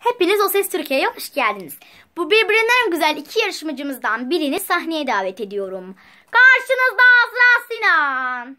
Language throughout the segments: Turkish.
Hepiniz O Ses Türkiye'ye hoş geldiniz. Bu birbirinden güzel iki yarışmacımızdan birini sahneye davet ediyorum. Karşınızda Azra Sinan.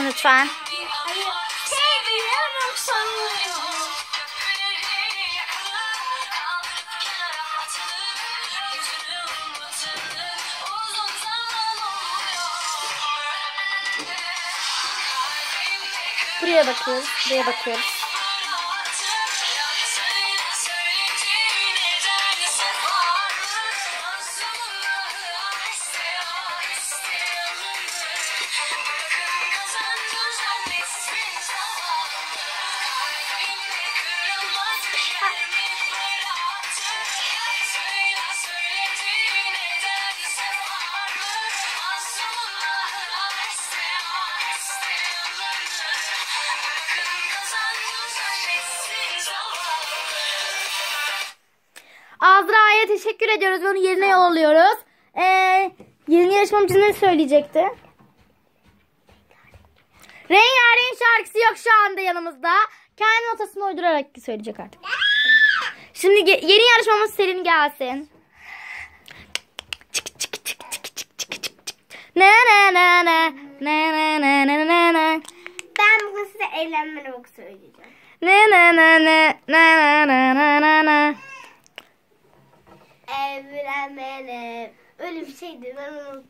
Lütfen. Seviyorum sanıyorum. Buraya bakıyoruz, buraya bakıyoruz. Azra'ya teşekkür ediyoruz. Onu yerine yolluyoruz. Ee, yeni yarışmacımız ne söyleyecekti? Rengarenk şarkısı yok şu anda yanımızda. Kendi notasını uydurarak söyleyecek artık. Şimdi yeni yarışmamız Selin gelsin. Ne ne ne ne ne ne ne ne ne ne Ben bugün size eğlenme rock söyleyeceğim. ne ne ne ne ne ne ne ne ne ne Evlenmene öyle bir şeydi ben unuttum.